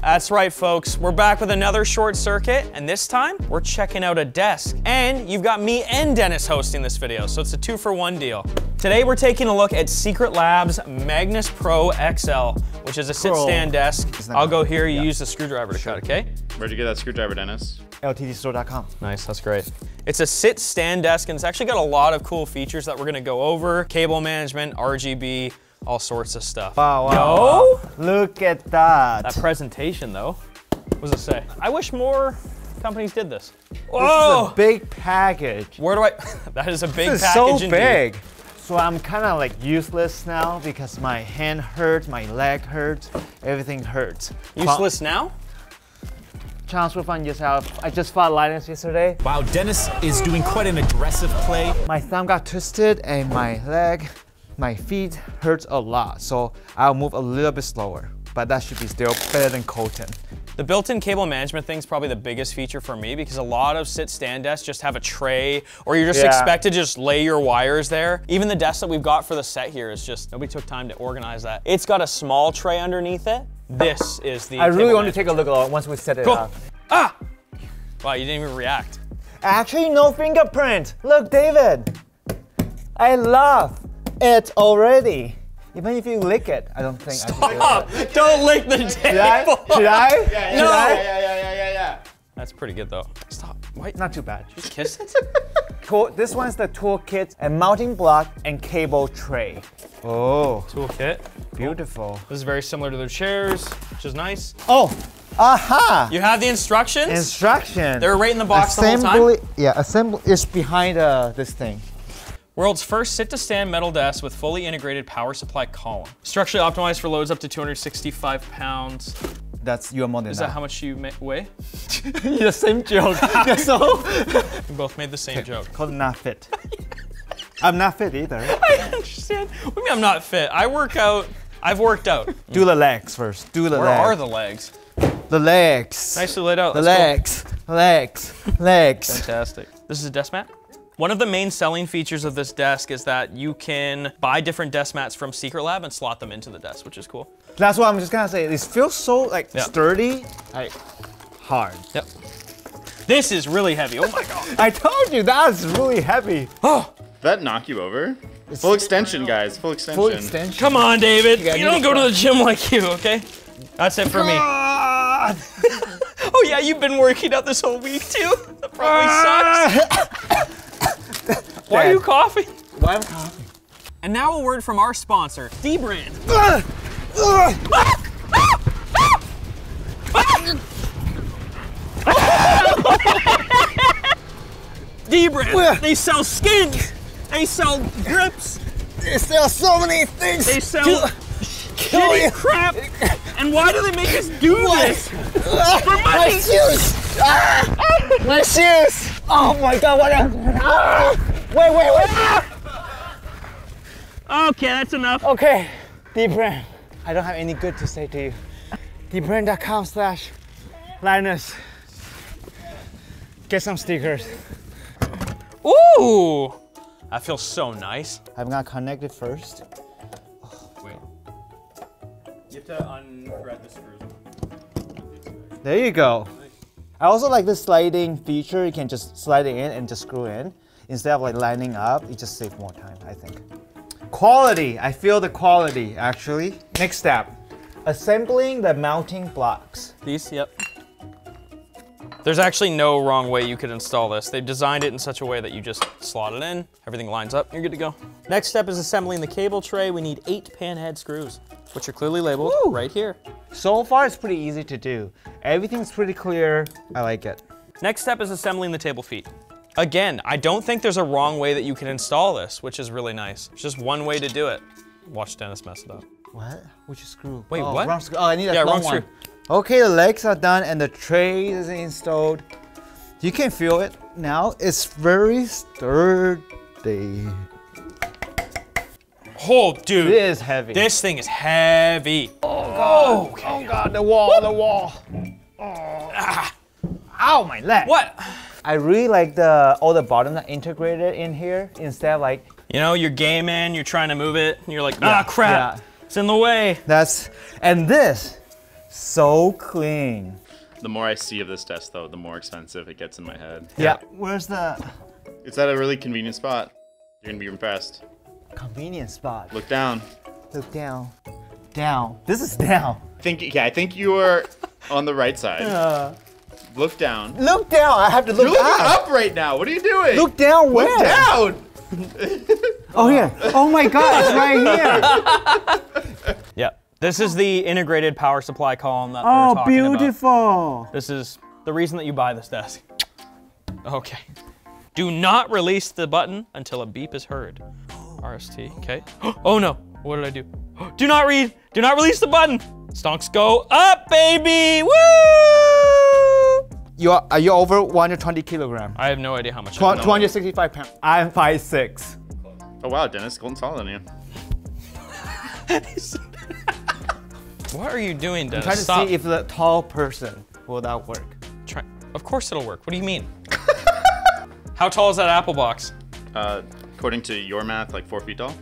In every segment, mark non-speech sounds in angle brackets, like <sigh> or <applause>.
That's right, folks. We're back with another short circuit, and this time we're checking out a desk. And you've got me and Dennis hosting this video, so it's a two for one deal. Today we're taking a look at Secret Labs Magnus Pro XL, which is a sit stand desk. I'll go here, you use the screwdriver to cut, okay? Where'd you get that screwdriver, Dennis? LTTstore.com. Nice, that's great. It's a sit stand desk and it's actually got a lot of cool features that we're gonna go over. Cable management, RGB, all sorts of stuff. Wow, wow. Yo! wow. Look at that. That presentation though, what does it say? I wish more companies did this. This is a big package. Where do I, <laughs> that is a big This is package so indeed. big. So I'm kind of like useless now because my hand hurts, my leg hurts, everything hurts. Useless now? Transfer fund yourself. I just fought Linus yesterday. Wow, Dennis is doing quite an aggressive play. My thumb got twisted and my leg, my feet hurt a lot. So I'll move a little bit slower, but that should be still better than Colton. The built-in cable management thing is probably the biggest feature for me because a lot of sit-stand desks just have a tray or you're just Yeah. expected to just lay your wires there. Even the desk that we've got for the set here is just, nobody took time to organize that. It's got a small tray underneath it. This is the I really cable want to take a look at it once we set it Cool. up. Ah! Wow, you didn't even react. Actually, no fingerprint. Look, David. I love it already. Even if you lick it, I don't think I feel Stop! Don't lick the table! Should I? Should I? No. <laughs> Should I? yeah, yeah, yeah, yeah. That's pretty good though. Stop. Why? Not too bad. Just kiss it? <laughs> Tool, this one's the toolkit, a mounting block, and cable tray. Oh, Toolkit. beautiful. This is very similar to their chairs, which is nice. Oh, aha! You have the instructions. Instruction. They're right in the box the whole time? Assembly, yeah, assembly is behind uh, this thing. World's first sit-to-stand metal desk with fully integrated power supply column. Structurally optimized for loads up to 265 pounds. That's more than Is that how much you weigh? <laughs> the same joke. That's all. We both made the same joke. Called not fit. <laughs> I'm not fit either. <laughs> I understand. What do you mean I'm not fit? I work out. I've worked out. Do the legs first. Do the Where legs. are the legs? the legs? Nicely laid out. The Let's go. legs. Legs. Legs. Fantastic. This is a desk mat. One of the main selling features of this desk is that you can buy different desk mats from Secret Lab and slot them into the desk, which is cool. That's what I'm just gonna say. This feels so like Yeah. sturdy, like hard. Yep. This is really heavy. Oh my god. <laughs> I told you that's really heavy. Oh, Did that knock you over? Full extension, guys. Full extension. Full extension. come on, David. gotta You do don't go to the gym like you, okay? That's it for me. <laughs> Oh yeah, you've been working out this whole week too. That probably <laughs> sucks. Why are you Dad. coughing? Why am I coughing? And now a word from our sponsor, dbrand. dbrand. They sell skins. They sell grips. They sell so many things. They sell to kill shitty you. crap. And why do they make us do this? Ah, For My money. shoes! Ah, my shoes! Oh my god, what a... Ah, wait, wait, wait! Okay, that's enough. Okay, deep Dbrand. I don't have any good to say to you. Dbrand.com slash Linus. Get some stickers. Ooh, that feels so nice. I'm gonna connect it first. Wait. You have to unthread the screws. There you go. I also like this sliding feature. You can just slide it in and just screw in. Instead of like lining up, it just saves more time, I think. Quality, I feel the quality actually. Next step, assembling the mounting blocks. These, yep. There's actually no wrong way you could install this. They've designed it in such a way that you just slot it in, everything lines up, you're good to go. Next step is assembling the cable tray. We need eight panhead screws, which are clearly labeled Woo! right here. So far, it's pretty easy to do. Everything's pretty clear. I like it. Next step is assembling the table feet. Again, I don't think there's a wrong way that you can install this, which is really nice. It's just one way to do it. Watch Dennis mess it up. What? Which screw? Wait, oh, what? Wrong screw. Oh, I need a Yeah, long wrong one. screw. Okay, the legs are done and the tray is installed. You can feel it now. It's very sturdy. Oh, dude. It is heavy. This thing is heavy. Oh, God. oh god, the wall, the wall. Ah, Ow, my leg. what? I really like the all the buttons are integrated in here instead of like You know, you're gaming, you're trying to move it, and you're like, ah, crap, yeah. it's in the way. that's and this So clean. The more I see of this desk, though, the more expensive it gets in my head. Yeah. Where's the It's at a really convenient spot. You're gonna be impressed. Convenient spot? Look down. Look down. Down. This is down. Think, yeah, I think you are on the right side. Uh. Look down. Look down. I have to look You're looking up. up right now. What are you doing? Look down where? Look down. <laughs> Oh yeah. Oh my god, it's right here. <laughs> Yeah. This is the integrated power supply column that they're Oh, talking about. beautiful. This is the reason that you buy this desk. <laughs> Okay. Do not release the button until a beep is heard. RST, okay. <gasps> Oh no, what did I do? <gasps> Do not read, do not release the button. Stonks go up, baby, woo! You are, are you over 120 kilogram? I have no idea how much. Tw- I 265 pounds. I'm 5'6". Oh wow, Dennis, golden solid on you. <laughs> What are you doing, Dennis? I'm Trying to Stop. see if the tall person will that work. Try- Of course it'll work. What do you mean? <laughs> how tall is that apple box? Uh, according to your math, like four feet tall.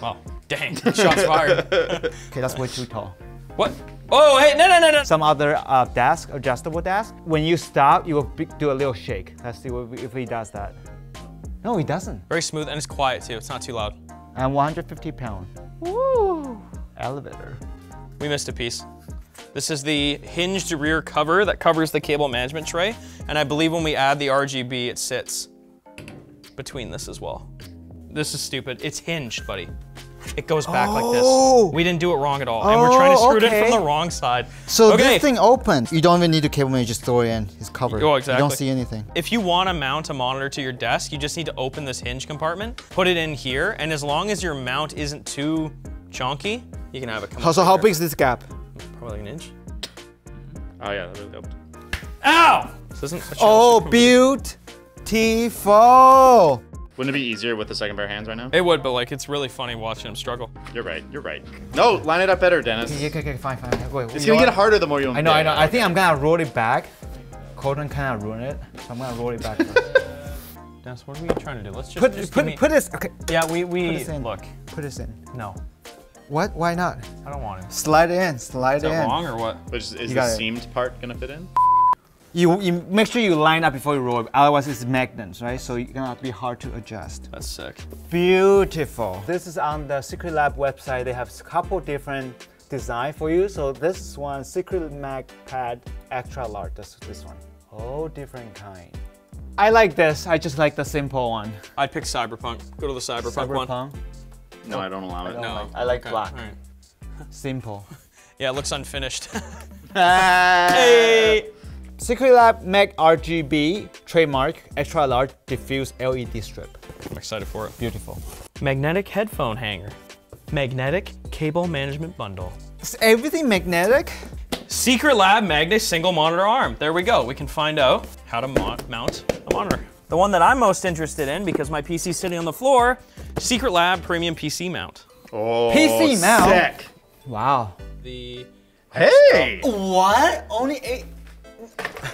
Wow, dang, <laughs> shots fired. Okay, that's way too tall. what? Oh, hey, no, no, no, no. Some other uh, desk, adjustable desk, when you stop, you will be- do a little shake. Let's see if he does that. No, he doesn't. Very smooth and it's quiet too. It's not too loud. I'm 150 pounds. Woo! Elevator. We missed a piece. This is the hinged rear cover that covers the cable management tray. And I believe when we add the RGB, it sits between this as well. This is stupid. It's hinged, buddy. It goes back like Oh. this. We didn't do it wrong at all. and we're trying to Oh, screw it in from the oh, wrong side. So okay. this thing opens. You don't even need to cable man, you just throw it in. It's covered. Oh, You don't see anything. If you want to mount a monitor to your desk, you just need to open this hinge compartment, put it in here, and as long as your mount isn't too chunky, you can have it come How, so how big is this gap? Probably like an inch. Oh yeah, that really helped. Ow! This isn't Oh, beautiful. Wouldn't it be easier with the second pair of hands right now? It would, but like it's really funny watching him struggle. You're right. You're right. No, line it up better, Dennis. Okay, okay, okay, fine, fine. Wait, It's gonna get what? harder the more you. I know, I know. I think I'm gonna roll it back. Colton kind of ruined it, so I'm gonna roll it back. <laughs> Dennis, what are we trying to do? Let's just, put, just put, give me- put this. Okay, Yeah, we we this in. look. put this in. No, What? Why not? I don't want it. Slide it in. Slide Is it that in. wrong or what? But is, is You the got it. seamed part gonna fit in? You, you make sure you line up before you roll it. Otherwise, it's magnets, right? So it's gonna be hard to adjust. That's sick. Beautiful. This is on the Secret Lab website. They have a couple different design for you. So this one, Secret Mag Pad Extra Large. That's this one. Oh, different kind. I like this. I just like the simple one. I'd pick Cyberpunk. Go to the Cyberpunk, one. Cyberpunk. No, I don't allow it. don't No, like- I like okay, black. right. Simple. <laughs> Yeah, it looks unfinished. <laughs> <laughs> hey. Hey! Secret Lab Mag RGB trademark extra large diffuse LED strip. I'm excited for it. Beautiful. Magnetic headphone hanger. Magnetic cable management bundle. Is everything magnetic? Secret Lab Magnus single monitor arm. There we go. We can find out how to mount a monitor. The one that I'm most interested in because my PC's sitting on the floor, Secret Lab Premium PC mount. Oh, PC mount. Sick. Wow. The Hey. What? Only eight?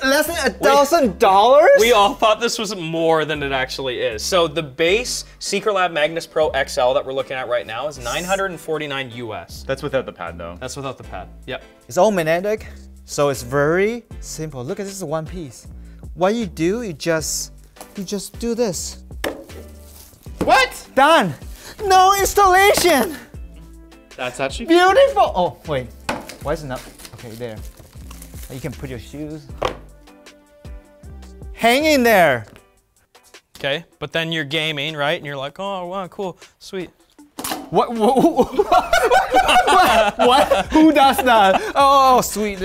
Less than a thousand dollars? we all thought this was more than it actually is. So the base Secret Lab Magnus Pro XL that we're looking at right now is 949 US. That's without the pad though. That's without the pad. Yep. It's all magnetic, so it's very simple. Look at this is one piece. What you do, you just you just do this. What? Done. No installation. That's actually. Beautiful. Oh wait, why is it not? Okay, there. You can put your shoes. Hang in there. Okay. But then you're gaming, right? And you're like, oh, wow, cool, sweet. What? What? <laughs> what? what? Who does that? Oh, sweet.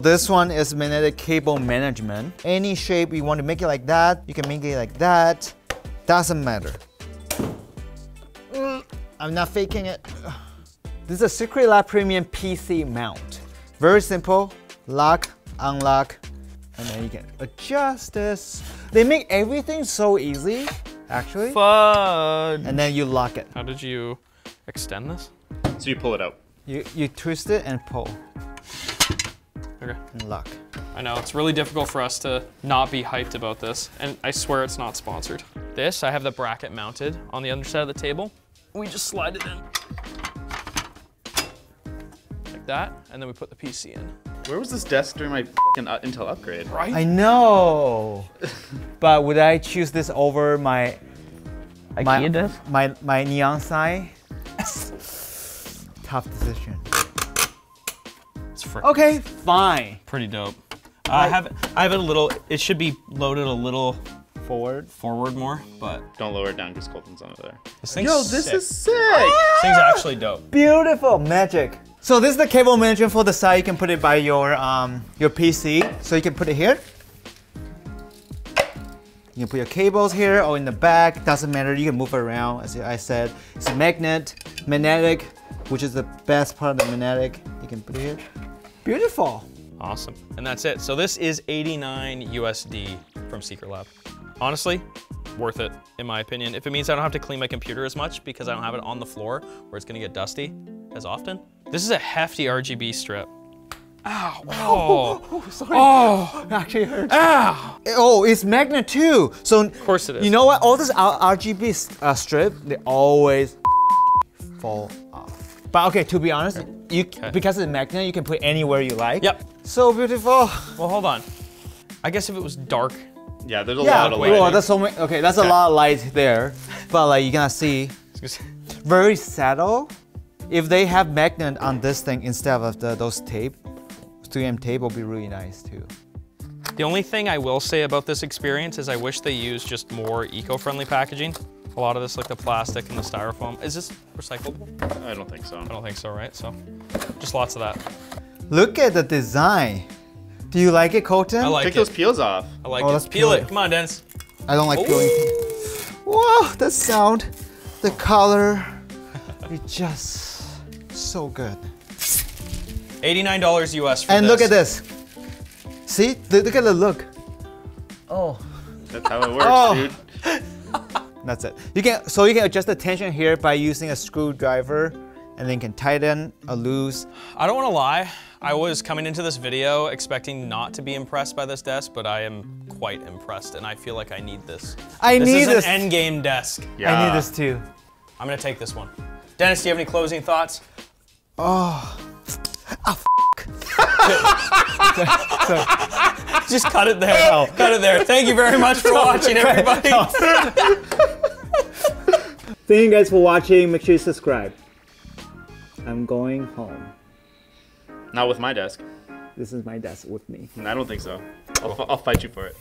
This one is magnetic cable management. Any shape you want to make it like that, you can make it like that. Doesn't matter. Mm, I'm not faking it. This is a Secret Lab Premium PC mount. Very simple. Lock, unlock, and then you can adjust this. They make everything so easy, actually. Fun. And then you lock it. How did you extend this? So you pull it out. You, you twist it and pull Okay. and lock. I know, it's really difficult for us to not be hyped about this, and I swear it's not sponsored. This, I have the bracket mounted on the underside of the table. We just slide it in. Like that, and then we put the PC in. Where was this desk during my fucking uh, Intel upgrade? Right? I know. <laughs> but would I choose this over my my desk? my my neon sign? <sighs> Tough decision. It's fr- Okay, fine. pretty dope. I have I have it a little. It should be loaded a little Forward. forward more, but Don't lower it down because Colton's over there. this thing's Yo, this sick. is sick. This thing's actually dope. Beautiful magic. So this is the cable management for the side. You can put it by your um your PC. So you can put it here. You can put your cables here or in the back. Doesn't matter. You can move it around. As I said, it's a magnet, magnetic, which is the best part of the magnetic. You can put it here. Beautiful. Awesome. And that's it. So this is 89 USD from Secret Lab. Honestly, worth it in my opinion. If it means I don't have to clean my computer as much because I don't have it on the floor where it's gonna get dusty as often. This is a hefty RGB strip. Ow. Oh. <laughs> sorry. Oh. Actually hurts. Ow. Oh, it's magnet too. So of course it is. You know what? All this RGB uh, strip, they always <laughs> fall off. But okay, to be honest, you because it's a magnet, you can put anywhere you like. Yep. So beautiful. Well, hold on. I guess if it was dark, Yeah, there's a Yeah. lot of light. lighting. Well, that's so many, okay. That's a lot of light there, but like you can see, <laughs> very subtle. If they have magnet on this thing instead of the, those tape, 3M tape will be really nice too. The only thing I will say about this experience is I wish they used just more eco-friendly packaging. A lot of this, like the plastic and the styrofoam. Is this recyclable? I don't think so. I don't think so, right? So, just lots of that. Look at the design. Do you like it, Colton? I like Take it. those peels off. I like Oh, it. let's Peel peel it. it. Come on, Dennis. I don't like peeling. Whoa, the sound, the color, <laughs> it just so good. $89 US for And this. look at this. See, Look- look at the look. Oh, That's how it works, Oh. dude. <laughs> that's it. You can so you can adjust the tension here by using a screwdriver, and then you can tighten or loose. I don't want to lie. I was coming into this video expecting not to be impressed by this desk, but I am quite impressed, and I feel like I need this. I need this need is this. an endgame desk. Yeah. I need this too. I'm gonna take this one. Dennis, do you have any closing thoughts? Oh. <laughs> Ah, <laughs> Just cut it there. Cut it there. Thank you very much for watching, everybody. <laughs> Thank you guys for watching. Make sure you subscribe. I'm going home. Not with my desk. This is my desk with me. I don't think so. I'll, I'll fight you for it.